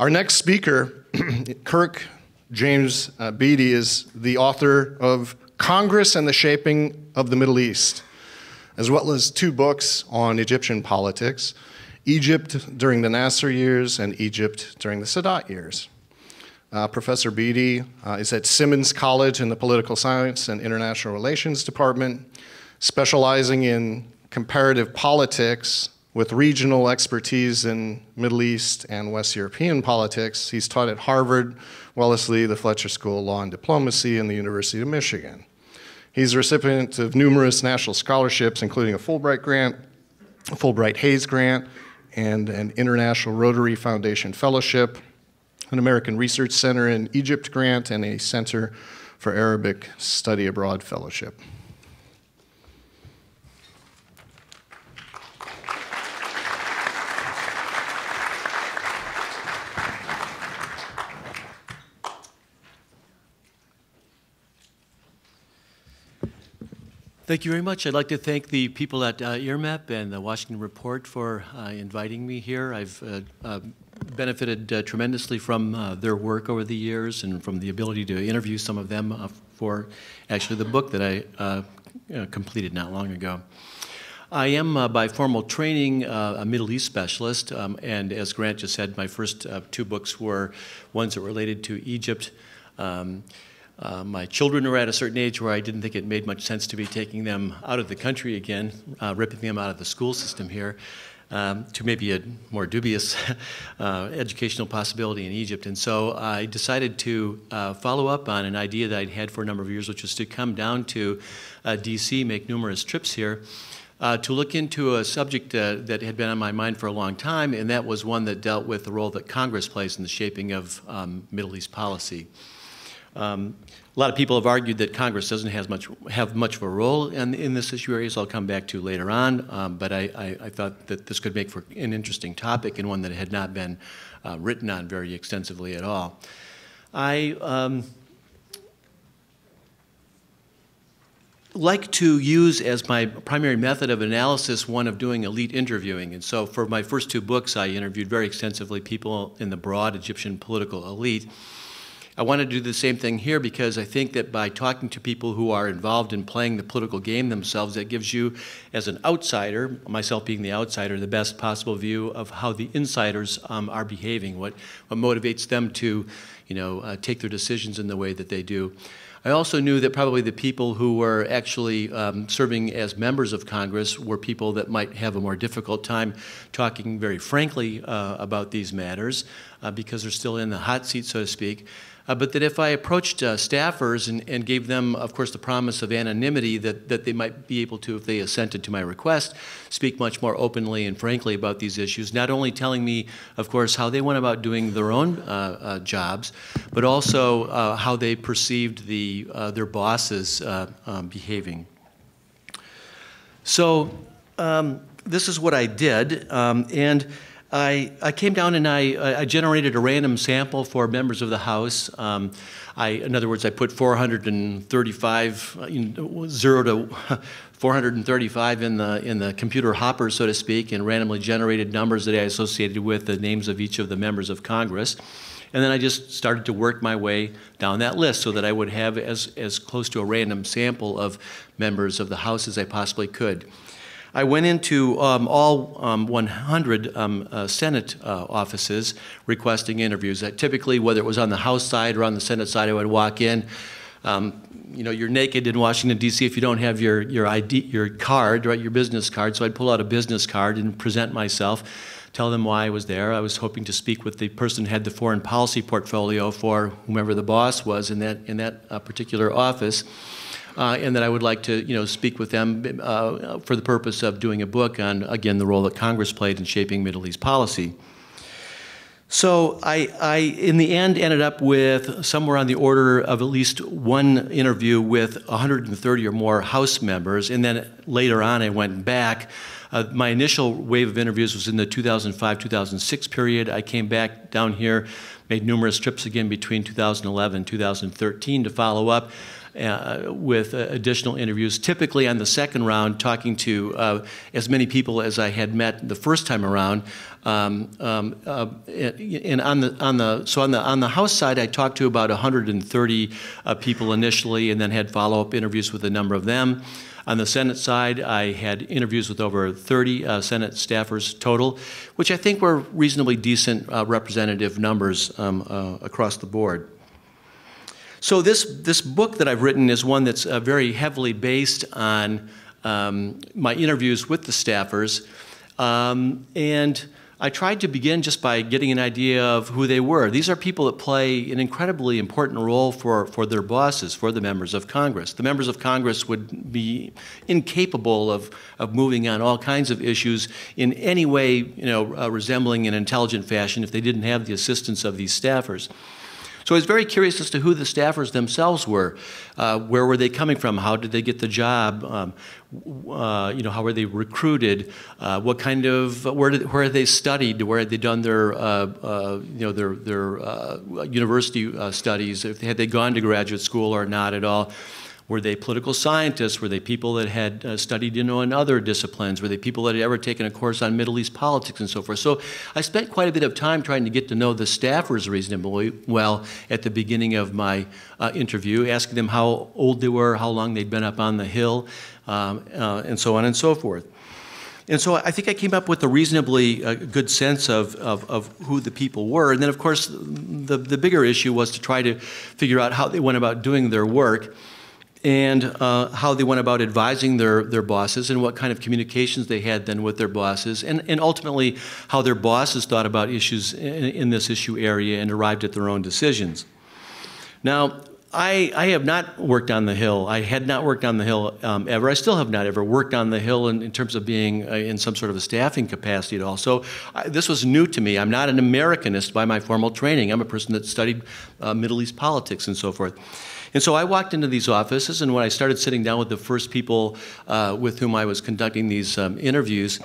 Our next speaker, Kirk James uh, Beattie, is the author of Congress and the Shaping of the Middle East, as well as two books on Egyptian politics Egypt during the Nasser years and Egypt during the Sadat years. Uh, Professor Beattie uh, is at Simmons College in the Political Science and International Relations Department, specializing in comparative politics with regional expertise in Middle East and West European politics. He's taught at Harvard, Wellesley, the Fletcher School of Law and Diplomacy, and the University of Michigan. He's a recipient of numerous national scholarships, including a Fulbright grant, a Fulbright Hays grant, and an International Rotary Foundation Fellowship an American Research Center in Egypt grant, and a Center for Arabic Study Abroad Fellowship. Thank you very much. I'd like to thank the people at uh, IRMEP and the Washington Report for uh, inviting me here. I've uh, uh benefited uh, tremendously from uh, their work over the years and from the ability to interview some of them uh, for actually the book that I uh, completed not long ago. I am uh, by formal training uh, a Middle East specialist, um, and as Grant just said, my first two books were ones that related to Egypt. Um, uh, my children were at a certain age where I didn't think it made much sense to be taking them out of the country again, uh, ripping them out of the school system here um, to maybe a more dubious uh, educational possibility in Egypt. And so I decided to uh, follow up on an idea that I'd had for a number of years, which was to come down to uh, DC, make numerous trips here. Uh, to look into a subject uh, that had been on my mind for a long time, and that was one that dealt with the role that Congress plays in the shaping of um, Middle East policy. Um, a lot of people have argued that Congress doesn't have much, have much of a role in, in this issue so I'll come back to later on. Um, but I, I, I, thought that this could make for an interesting topic and one that had not been uh, written on very extensively at all. I um, like to use as my primary method of analysis one of doing elite interviewing. And so for my first two books, I interviewed very extensively people in the broad Egyptian political elite. I want to do the same thing here because I think that by talking to people who are involved in playing the political game themselves, that gives you, as an outsider, myself being the outsider, the best possible view of how the insiders um, are behaving, what, what motivates them to, you know, uh, take their decisions in the way that they do. I also knew that probably the people who were actually um, serving as members of Congress were people that might have a more difficult time talking very frankly uh, about these matters uh, because they're still in the hot seat, so to speak. Uh, but that if I approached uh, staffers and, and, gave them, of course, the promise of anonymity, that, that they might be able to, if they assented to my request, speak much more openly and frankly about these issues, not only telling me, of course, how they went about doing their own uh, uh jobs, but also uh, how they perceived the, uh, their bosses um, behaving. So um, this is what I did, um, and I, I came down and I, I generated a random sample for members of the House. Um, I, in other words, I put 435, uh, zero to 435 in the, in the computer hopper, so to speak, and randomly generated numbers that I associated with the names of each of the members of Congress. And then I just started to work my way down that list so that I would have as, as close to a random sample of members of the House as I possibly could. I went into um, all um, 100 um, uh, Senate uh, offices requesting interviews. That typically, whether it was on the House side or on the Senate side, I would walk in. Um, you know, you're naked in Washington D.C. if you don't have your your ID, your card, right, your business card. So I'd pull out a business card and present myself, tell them why I was there. I was hoping to speak with the person who had the foreign policy portfolio for whomever the boss was in that in that uh, particular office uh, and that I would like to, you know, speak with them uh, for the purpose of doing a book on, again, the role that Congress played in shaping Middle East policy. So I, I, in the end, ended up with somewhere on the order of at least one interview with 130 or more House members, and then later on I went back. Uh, my initial wave of interviews was in the 2005-2006 period. I came back down here, made numerous trips again between 2011 and 2013 to follow up uh, with uh, additional interviews, typically on the second round, talking to uh, as many people as I had met the first time around, Um, um, uh, and on the on the so on the on the House side, I talked to about 130 uh, people initially, and then had follow-up interviews with a number of them. On the Senate side, I had interviews with over 30 uh, Senate staffers total, which I think were reasonably decent uh, representative numbers um, uh, across the board. So this, this book that I've written is one that's uh, very heavily based on um, my interviews with the staffers. Um, and I tried to begin just by getting an idea of who they were. These are people that play an incredibly important role for, for their bosses, for the members of Congress. The members of Congress would be incapable of, of moving on all kinds of issues in any way you know, uh, resembling an intelligent fashion if they didn't have the assistance of these staffers. So I was very curious as to who the staffers themselves were. Uh, where were they coming from? How did they get the job? Um, uh, you know, how were they recruited? Uh, what kind of where did, where had they studied? Where had they done their uh, uh, you know their their uh, university studies? If had they gone to graduate school or not at all? Were they political scientists? Were they people that had uh, studied you know, in other disciplines? Were they people that had ever taken a course on Middle East politics and so forth? So I spent quite a bit of time trying to get to know the staffers reasonably well at the beginning of my uh, interview, asking them how old they were, how long they'd been up on the Hill, um, uh, and so on and so forth. And so I think I came up with a reasonably uh, good sense of, of, of, who the people were. And then, of course, the, the bigger issue was to try to figure out how they went about doing their work and uh, how they went about advising their, their bosses and what kind of communications they had then with their bosses, and, and ultimately how their bosses thought about issues in, in this issue area and arrived at their own decisions. Now, I, I have not worked on the Hill. I had not worked on the Hill um, ever. I still have not ever worked on the Hill in, in terms of being uh, in some sort of a staffing capacity at all. So I, this was new to me. I'm not an Americanist by my formal training. I'm a person that studied uh, Middle East politics and so forth. And so I walked into these offices, and when I started sitting down with the first people uh, with whom I was conducting these um, interviews,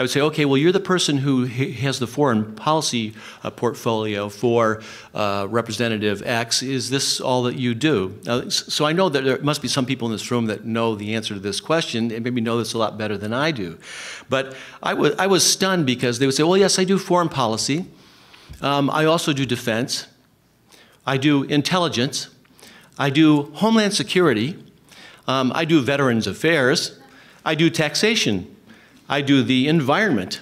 I would say, okay, well, you're the person who has the foreign policy uh, portfolio for uh, Representative X. Is this all that you do? Now, so I know that there must be some people in this room that know the answer to this question and maybe know this a lot better than I do. But I was, I was stunned because they would say, well, yes, I do foreign policy. Um, I also do defense. I do intelligence. I do Homeland Security. Um, I do Veterans Affairs. I do taxation. I do the environment.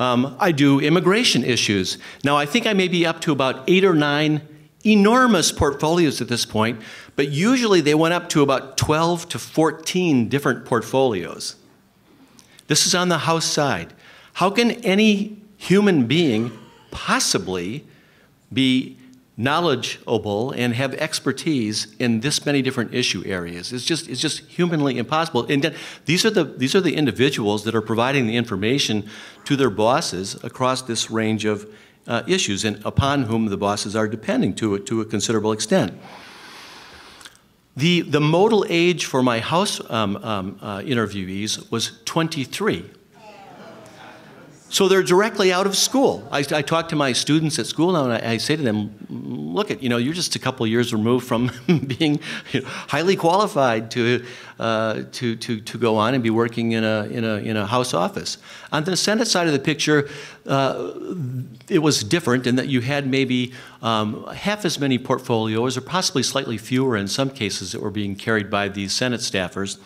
Um, I do immigration issues. Now, I think I may be up to about eight or nine enormous portfolios at this point, but usually they went up to about 12 to 14 different portfolios. This is on the House side. How can any human being possibly be knowledgeable and have expertise in this many different issue areas. It's just it's just humanly impossible. And these are the these are the individuals that are providing the information to their bosses across this range of uh, issues, and upon whom the bosses are depending to it to a considerable extent. The the modal age for my house um, um, uh, interviewees was 23. So they're directly out of school. I, I talk to my students at school now, and I, I say to them, "Look, at you know, you're just a couple years removed from being you know, highly qualified to, uh, to to to go on and be working in a in a in a House office." On the Senate side of the picture, uh, it was different in that you had maybe um, half as many portfolios, or possibly slightly fewer in some cases, that were being carried by these Senate staffers.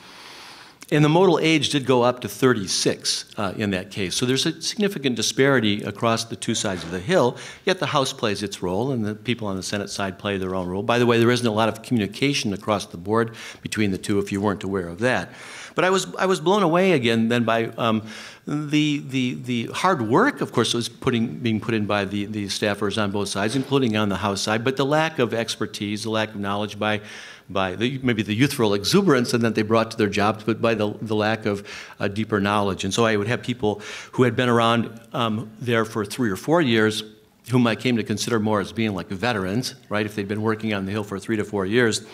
And the modal age did go up to 36 uh, in that case. So there's a significant disparity across the two sides of the Hill, yet the House plays its role and the people on the Senate side play their own role. By the way, there isn't a lot of communication across the board between the two if you weren't aware of that. But I was, I was blown away again then by um, the, the, the hard work, of course, was putting, being put in by the, the staffers on both sides, including on the House side, but the lack of expertise, the lack of knowledge by by the, maybe the youthful exuberance and that they brought to their jobs, but by the, the lack of uh, deeper knowledge. And so I would have people who had been around um, there for three or four years, whom I came to consider more as being like veterans, right? If they'd been working on the Hill for three to four years.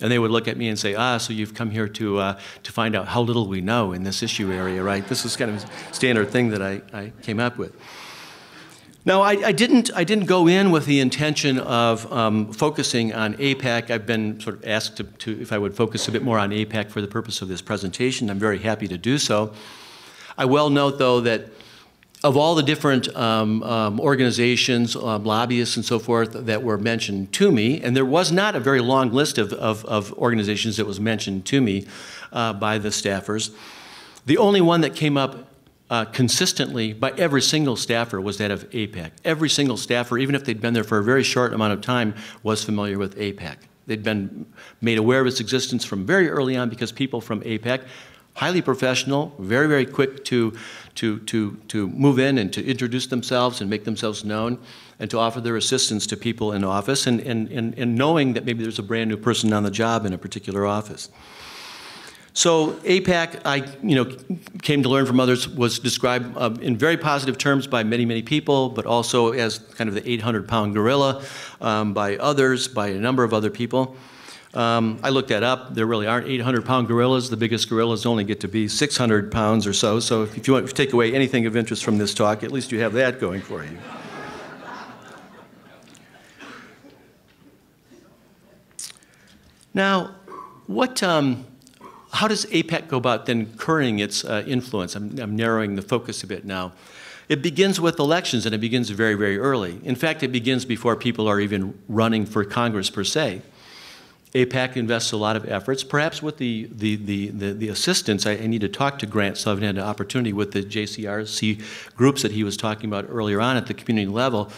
And they would look at me and say, ah, so you've come here to, uh, to find out how little we know in this issue area, right? This is kind of a standard thing that I, I came up with. Now, I, I, didn't, I didn't go in with the intention of um, focusing on AIPAC. I've been sort of asked to, to, if I would focus a bit more on AIPAC for the purpose of this presentation. I'm very happy to do so. I well note, though, that of all the different um, um, organizations, um, lobbyists, and so forth that were mentioned to me, and there was not a very long list of, of, of organizations that was mentioned to me uh, by the staffers, the only one that came up uh, consistently by every single staffer was that of AIPAC. Every single staffer, even if they'd been there for a very short amount of time, was familiar with AIPAC. They'd been made aware of its existence from very early on because people from AIPAC, highly professional, very, very quick to, to, to, to move in and to introduce themselves and make themselves known and to offer their assistance to people in office and, and, and, and knowing that maybe there's a brand new person on the job in a particular office. So AIPAC, I you know came to learn from others, was described uh, in very positive terms by many, many people, but also as kind of the 800-pound gorilla um, by others, by a number of other people. Um, I looked that up. There really aren't 800-pound gorillas. The biggest gorillas only get to be 600 pounds or so. So if you want to take away anything of interest from this talk, at least you have that going for you. Now, what um, how does AIPAC go about then currying its uh, influence? I'm, I'm, narrowing the focus a bit now. It begins with elections, and it begins very, very early. In fact, it begins before people are even running for Congress per se. AIPAC invests a lot of efforts, perhaps with the, the, the, the, the assistance. I, I, need to talk to Grant Sullivan, had an opportunity with the JCRC groups that he was talking about earlier on at the community level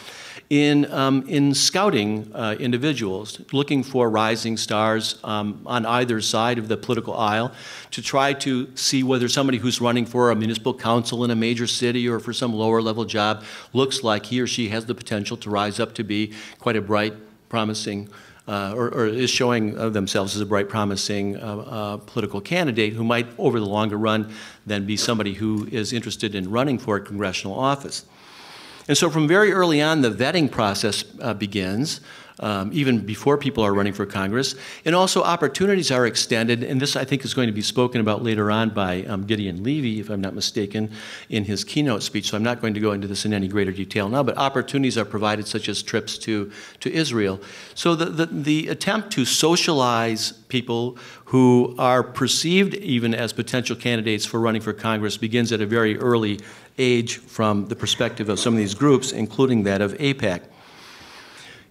in, um, in scouting uh, individuals, looking for rising stars um, on either side of the political aisle to try to see whether somebody who's running for a municipal council in a major city or for some lower level job looks like he or she has the potential to rise up to be quite a bright, promising uh, or, or, is showing themselves as a bright, promising uh, uh, political candidate who might, over the longer run, then be somebody who is interested in running for a congressional office. And so from very early on, the vetting process uh, begins. Um, even before people are running for Congress. And also opportunities are extended, and this I think is going to be spoken about later on by um, Gideon Levy, if I'm not mistaken, in his keynote speech. So I'm not going to go into this in any greater detail now, but opportunities are provided such as trips to, to Israel. So the, the, the attempt to socialize people who are perceived even as potential candidates for running for Congress begins at a very early age from the perspective of some of these groups, including that of AIPAC.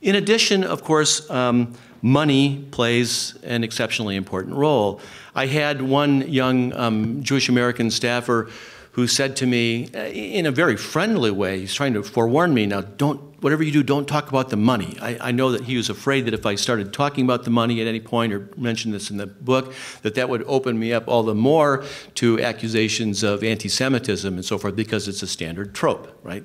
In addition, of course, um, money plays an exceptionally important role. I had one young um, Jewish American staffer who said to me uh, in a very friendly way, he's trying to forewarn me, now don't, whatever you do, don't talk about the money. I, I, know that he was afraid that if I started talking about the money at any point or mentioned this in the book, that that would open me up all the more to accusations of anti-Semitism and so forth because it's a standard trope, right?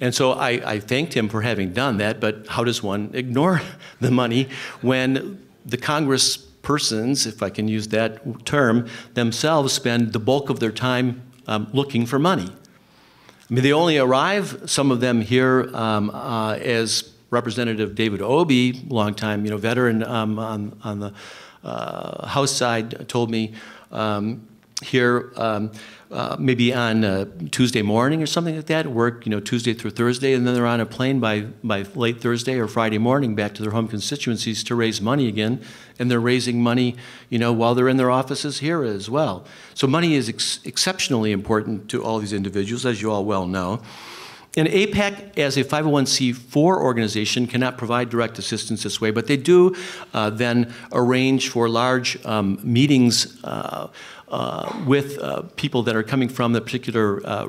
And so I, I thanked him for having done that, but how does one ignore the money when the Congress persons, if I can use that term, themselves spend the bulk of their time um, looking for money. I mean, they only arrive, some of them here um, uh, as Representative David Obey, longtime you know, veteran um, on, on the uh, House side, told me um, here um, uh, maybe on uh, Tuesday morning or something like that, work you know Tuesday through Thursday, and then they're on a plane by, by late Thursday or Friday morning back to their home constituencies to raise money again, and they're raising money you know while they're in their offices here as well. So money is ex exceptionally important to all these individuals, as you all well know. And AIPAC, as a 501c4 organization, cannot provide direct assistance this way, but they do uh, then arrange for large um, meetings uh, uh, with uh, people that are coming from the particular, uh,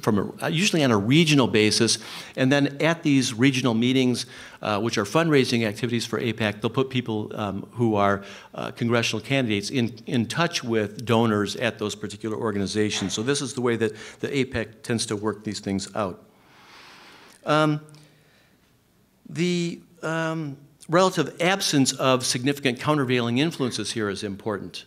from a, usually on a regional basis, and then at these regional meetings, uh, which are fundraising activities for AIPAC, they'll put people um, who are uh, congressional candidates in, in touch with donors at those particular organizations. So this is the way that the AIPAC tends to work these things out. Um, the um, relative absence of significant countervailing influences here is important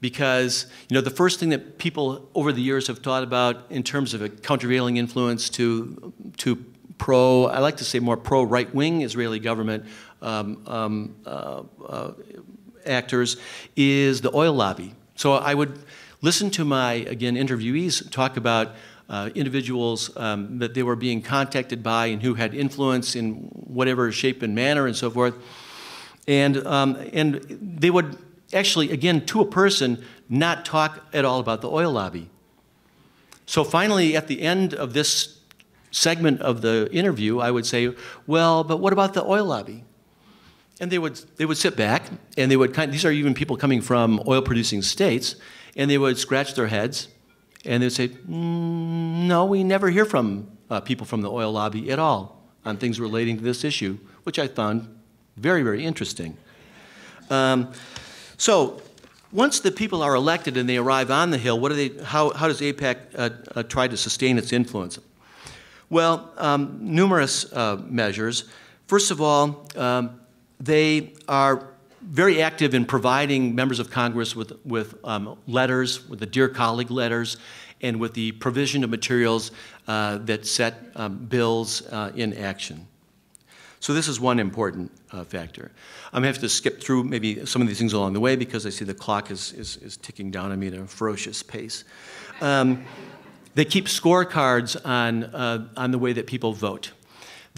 because you know the first thing that people over the years have thought about in terms of a countervailing influence to to pro I like to say more pro right wing Israeli government um, um, uh, uh, actors is the oil lobby. So I would listen to my again interviewees talk about uh, individuals um, that they were being contacted by and who had influence in whatever shape and manner and so forth. And, um, and they would actually, again, to a person, not talk at all about the oil lobby. So finally, at the end of this segment of the interview, I would say, well, but what about the oil lobby? And they would, they would sit back and they would kind these are even people coming from oil producing states, and they would scratch their heads and they'd say, mm, no, we never hear from uh, people from the oil lobby at all on things relating to this issue, which I found very, very interesting. Um, so once the people are elected and they arrive on the Hill, what do they, how, how does AIPAC uh, uh, try to sustain its influence? Well, um, numerous uh, measures. First of all, um, they are very active in providing members of Congress with, with um, letters, with the Dear Colleague letters, and with the provision of materials uh, that set um, bills uh, in action. So this is one important uh, factor. I'm going to have to skip through maybe some of these things along the way because I see the clock is, is, is ticking down on me at a ferocious pace. Um, they keep scorecards on, uh, on the way that people vote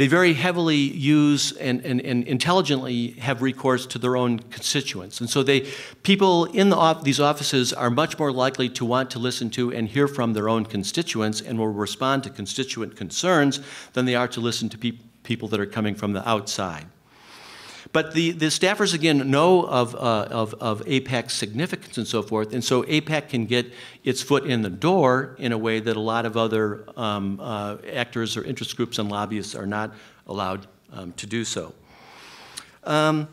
they very heavily use and, and, and, intelligently have recourse to their own constituents. And so they, people in the these offices are much more likely to want to listen to and hear from their own constituents and will respond to constituent concerns than they are to listen to pe people that are coming from the outside. But the, the staffers, again, know of, uh, of, of AIPAC's significance and so forth, and so AIPAC can get its foot in the door in a way that a lot of other um, uh, actors or interest groups and lobbyists are not allowed um, to do so. Um,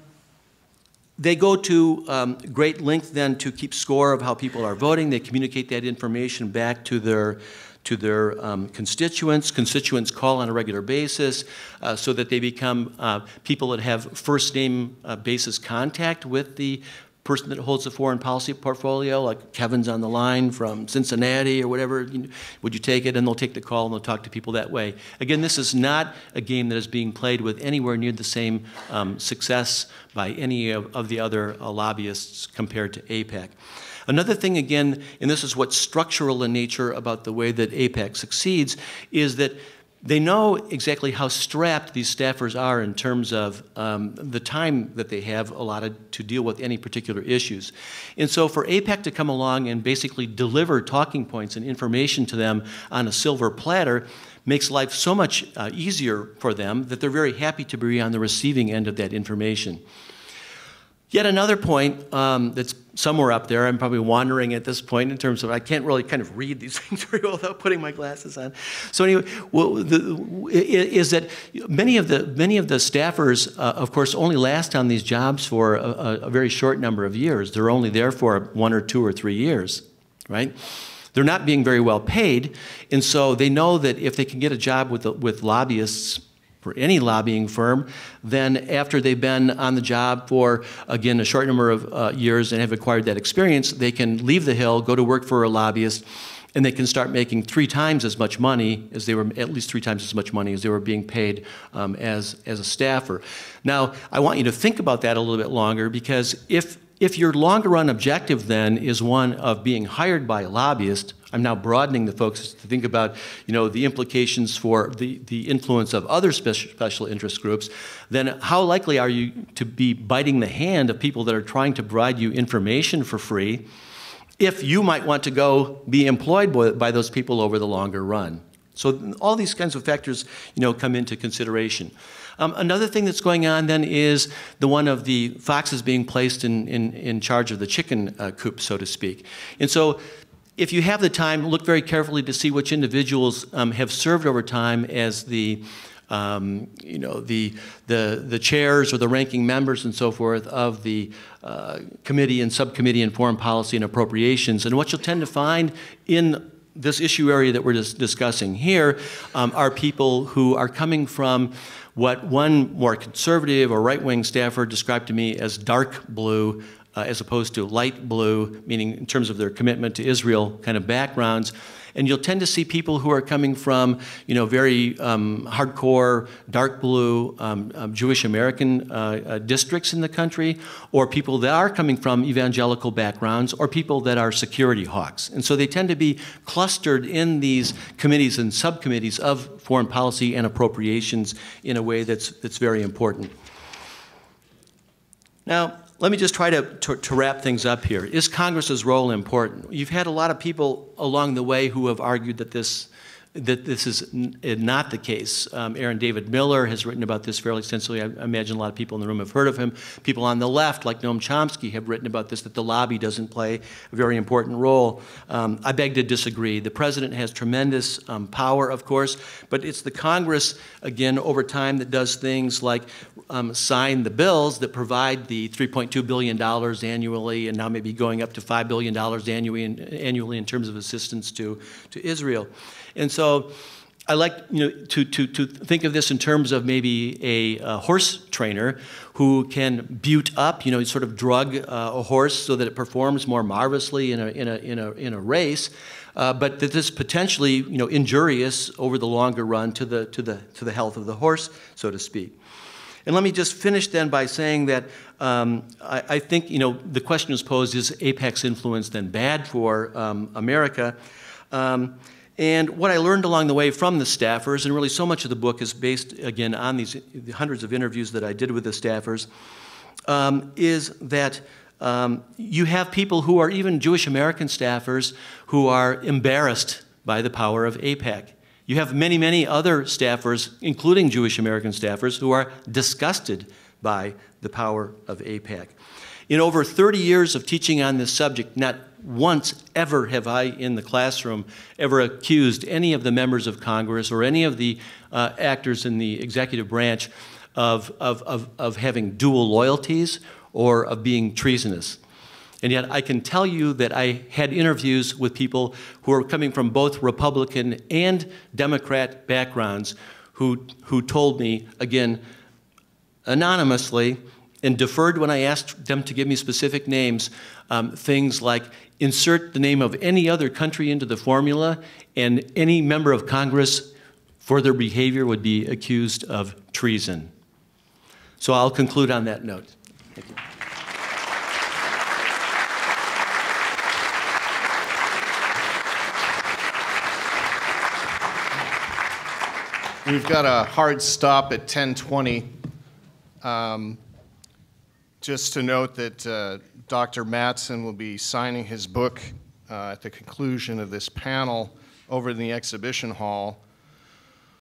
they go to um, great length then to keep score of how people are voting. They communicate that information back to their to their um, constituents. Constituents call on a regular basis uh, so that they become uh, people that have first name uh, basis contact with the person that holds the foreign policy portfolio, like Kevin's on the line from Cincinnati or whatever, you, would you take it? And they'll take the call and they'll talk to people that way. Again, this is not a game that is being played with anywhere near the same um, success by any of, of the other uh, lobbyists compared to AIPAC. Another thing, again, and this is what's structural in nature about the way that AIPAC succeeds, is that they know exactly how strapped these staffers are in terms of um, the time that they have allotted to deal with any particular issues. And so for AIPAC to come along and basically deliver talking points and information to them on a silver platter makes life so much uh, easier for them that they're very happy to be on the receiving end of that information. Yet another point um, that's somewhere up there, I'm probably wandering at this point in terms of I can't really kind of read these things very well without putting my glasses on. So anyway, well, the, is that many of the many of the staffers, uh, of course, only last on these jobs for a, a very short number of years. They're only there for one or two or three years, right? They're not being very well paid, and so they know that if they can get a job with with lobbyists for any lobbying firm, then after they've been on the job for, again, a short number of uh, years and have acquired that experience, they can leave the Hill, go to work for a lobbyist, and they can start making three times as much money as they were, at least three times as much money as they were being paid um, as, as a staffer. Now, I want you to think about that a little bit longer because if if your longer run objective then is one of being hired by a lobbyist, I'm now broadening the focus to think about you know, the implications for the, the influence of other special, special interest groups, then how likely are you to be biting the hand of people that are trying to provide you information for free if you might want to go be employed by, by those people over the longer run? So all these kinds of factors you know, come into consideration. Um, another thing that's going on then is the one of the foxes being placed in, in, in charge of the chicken uh, coop, so to speak. And so if you have the time, look very carefully to see which individuals um, have served over time as the um, you know, the, the, the chairs or the ranking members and so forth of the uh, committee and subcommittee in foreign policy and appropriations. And what you'll tend to find in this issue area that we're dis discussing here um, are people who are coming from what one more conservative or right-wing staffer described to me as dark blue uh, as opposed to light blue, meaning in terms of their commitment to Israel kind of backgrounds. And you'll tend to see people who are coming from, you know, very um, hardcore, dark blue um, um, Jewish American uh, uh, districts in the country, or people that are coming from evangelical backgrounds, or people that are security hawks. And so they tend to be clustered in these committees and subcommittees of foreign policy and appropriations in a way that's, that's very important. Now, let me just try to, to, to wrap things up here. Is Congress's role important? You've had a lot of people along the way who have argued that this that this is eh, not the case. Um, Aaron David Miller has written about this fairly extensively. I, I imagine a lot of people in the room have heard of him. People on the left, like Noam Chomsky, have written about this, that the lobby doesn't play a very important role. Um, I beg to disagree. The president has tremendous um, power, of course, but it's the Congress, again, over time, that does things like um, sign the bills that provide the $3.2 billion annually, and now maybe going up to $5 billion annually in, annually in terms of assistance to, to Israel. And so I like you know, to, to, to think of this in terms of maybe a, a horse trainer who can butte up, you know, sort of drug uh, a horse so that it performs more marvelously in a, in a, in a, in a race. Uh, but that this potentially, you know, injurious over the longer run to the, to, the, to the health of the horse, so to speak. And let me just finish then by saying that um, I, I, think, you know, the question is posed, is AIPAC's influence then bad for um, America? Um, and what I learned along the way from the staffers, and really so much of the book is based, again, on these hundreds of interviews that I did with the staffers, um, is that um, you have people who are even Jewish American staffers who are embarrassed by the power of AIPAC. You have many, many other staffers, including Jewish American staffers, who are disgusted by the power of AIPAC. In over 30 years of teaching on this subject, not once ever have I in the classroom ever accused any of the members of Congress or any of the uh, actors in the executive branch of, of, of, of having dual loyalties or of being treasonous. And yet, I can tell you that I had interviews with people who are coming from both Republican and Democrat backgrounds who, who told me, again, anonymously, and deferred when I asked them to give me specific names, um, things like insert the name of any other country into the formula, and any member of Congress for their behavior would be accused of treason. So I'll conclude on that note. Thank you. We've got a hard stop at 1020. Um, just to note that uh, Dr. Matson will be signing his book uh, at the conclusion of this panel over in the exhibition hall.